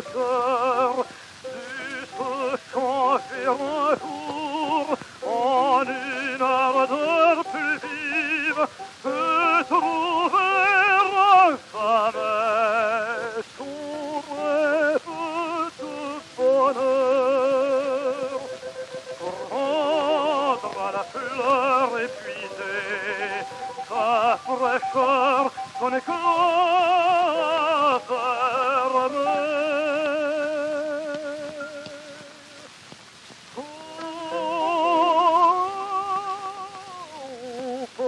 hauteur, jusqu'à faire un jour, en une ardeur plus vive, que trouver jamais son rêve de bonheur. Prendre la fleur épuisée, sa fraîcheur, son éclat,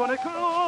Chronicle. Oh!